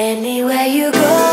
Anywhere you go,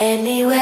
Anyway.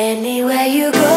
Anywhere you go,